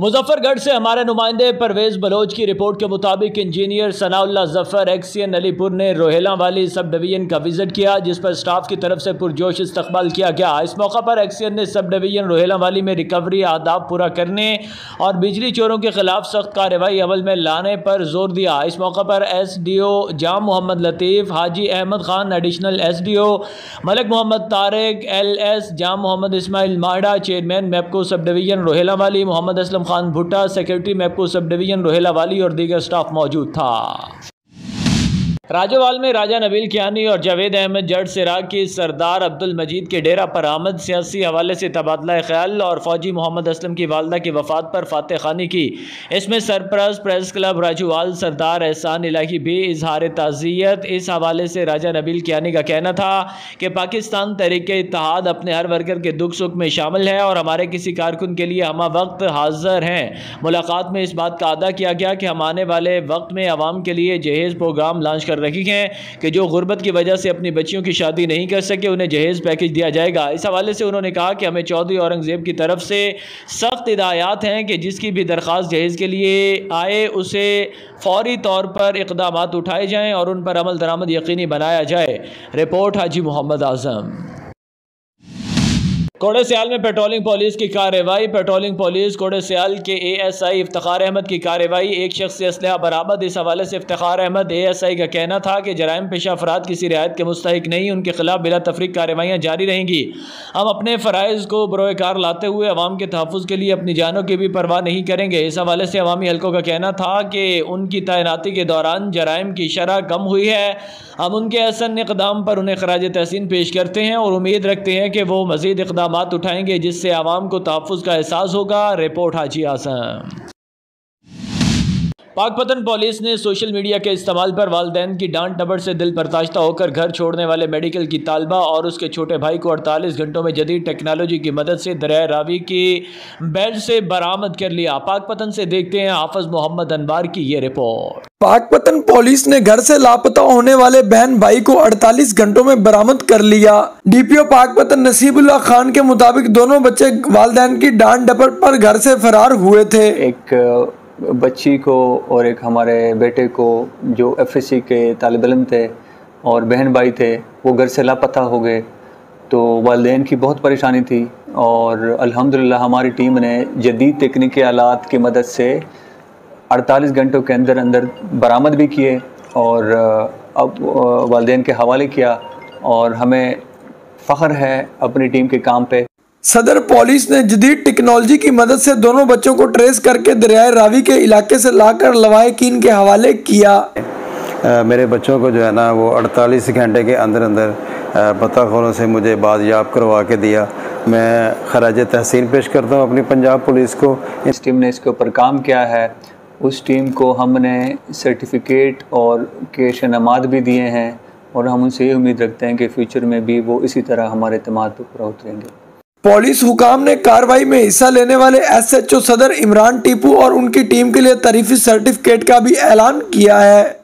मुजफ्फरगढ़ से हमारे नुमाइंदे परवेज बलोच की रिपोर्ट के मुताबिक इंजीनियर सनाउल्ला ज़फ़र एक्सियन अलीपुर ने रोहेला वाली सब डिवीज़न का विज़िट किया, जिस पर स्टाफ की तरफ़ से पुरजोश इस्तकबाल किया गया। इस मौका पर एक्सियन ने सब डिवीज़न रोहेला वाली में रिकवरी आदाब पूरा करने और बिजली चोरों के खिलाफ सख्त कार्रवाई अमल में लाने पर ज़ोर दिया। इस मौका पर S D O Jam Muhammad Latif, Haji Ahmad Khan, additional S D O Malik Muhammad Tariq L S Jam Muhammad Ismail Mahra, chairman MEPCO sub division Rohela वाली, मोहम्मद असलम खान भुट्टा सेक्रेटरी मैपको सब डिवीज़न रोहेला वाली और दीगर स्टाफ मौजूद था। राजोवाल में राजा नबील कियानी और जावेद अहमद जट सिराग की सरदार अब्दुल मजीद के डेरा पर आमद सियासी हवाले से तबादला ख्याल और फौजी मोहम्मद असलम की वालदा की वफात पर फातह खानी की। इसमें सरप्रस्त प्रेस क्लब राजूवाल, सरदार एहसान इलाही भी इजहार ताज़ियत। इस हवाले से राजा नबील कियानी का कहना था कि पाकिस्तान तहरीक इतिहाद अपने हर वर्कर के दुख सुख में शामिल है और हमारे किसी कारकुन के लिए हम वक्त हाजिर हैं। मुलाकात में इस बात का अदा किया गया कि हम आने वाले वक्त में आवाम के लिए जहेज़ प्रोग्राम लॉन्च कर रही हैं कि जो गुर्बत की वजह से अपनी बच्चियों की शादी नहीं कर सके, उन्हें जहेज़ पैकेज दिया जाएगा। इस हवाले से उन्होंने कहा कि हमें चौधरी औरंगज़ेब की तरफ़ से सख्त हदायात हैं कि जिसकी भी दरख्वास्त जहेज़ के लिए आए, उसे फौरी तौर पर इकदाम उठाए जाएँ और उन पर अमल दरामद यकीनी बनाया जाए। रिपोर्ट हाजी मोहम्मद आज़म। कोड़े सियाल में पेट्रोलिंग पुलिस की कार्रवाई, पेट्रोलिंग पुलिस कोड़े सियाल के एएसआई इफ्तार अहमद की कार्रवाई। एक शख्स से असलहा बरामद। इस हवाले से इफ्तार अहमद एएसआई का कहना था कि जराइम पेशा अफराद किसी रियायत के मुस्तक नहीं, उनके खिलाफ बिला तफरीक कार्रवाइयाँ जारी रहेंगी। हम अपने फ़रज़ को बरोकार लाते हुए अवाम के तहफ़ के लिए अपनी जानों की भी परवाह नहीं करेंगे। इस हवाले से अवामी हल्कों का कहना था कि उनकी तैनाती के दौरान जराइम की शरह कम हुई है। हम उनके असन इकदाम पर उन्हें खराज तहसीन पेश करते हैं और उम्मीद रखते हैं कि वो मज़ीद इकदाम उठाएँगे जिससे आवाम को तहफ़ का एहसास होगा। रिपोर्ट हाजी आसम पाकपतन पुलिस ने सोशल मीडिया के इस्तेमाल पर वालदेन की डांट डबट से दिल बर्दाश्ता होकर घर छोड़ने वाले मेडिकल की तालबा और उसके छोटे भाई को 48 घंटों में जदीद टेक्नोलॉजी की मदद से दरिया रावी की बेल्ट से बरामद कर लिया। पाकपतन से देखते हैं हाफज मोहम्मद अनवार की ये रिपोर्ट। पाकपतन पुलिस ने घर से लापता होने वाले बहन भाई को 48 घंटों में बरामद कर लिया। डीपीओ पाकपतन नसीबुल्ला खान के मुताबिक दोनों बच्चे वालदेन की डांट डपट पर घर से फरार हुए थे। एक बच्ची को और एक हमारे बेटे को जो एफ़ के तालब इम थे और बहन भाई थे, वो घर से लापता हो गए। तो वालदेन की बहुत परेशानी थी और अल्हम्दुलिल्लाह हमारी टीम ने जदीद तकनीकी आलात की मदद से 48 घंटों के अंदर अंदर बरामद भी किए और अब वालदेन के हवाले किया और हमें फ़ख्र है अपनी टीम के काम पे सदर पुलिस ने जदीद टेक्नोलॉजी की मदद से दोनों बच्चों को ट्रेस करके दरियाए रावी के इलाके से लाकर लवाकिन के हवाले किया। आ, मेरे बच्चों को जो है ना वो 48 घंटे के अंदर अंदर पताखोरों से मुझे बाजियाब करवा के दिया। मैं खराज तहसीन पेश करता हूँ अपनी पंजाब पुलिस को। इस टीम ने इसके ऊपर काम किया है। उस टीम को हमने सर्टिफिकेट और कैश नमाद भी दिए हैं और हम उनसे ये उम्मीद रखते हैं कि फ्यूचर में भी वो इसी तरह हमारे अतमाद पर पूरा उतरेंगे। पुलिस हुकाम ने कार्रवाई में हिस्सा लेने वाले एसएचओ सदर इमरान टीपू और उनकी टीम के लिए तरीफी सर्टिफिकेट का भी ऐलान किया है।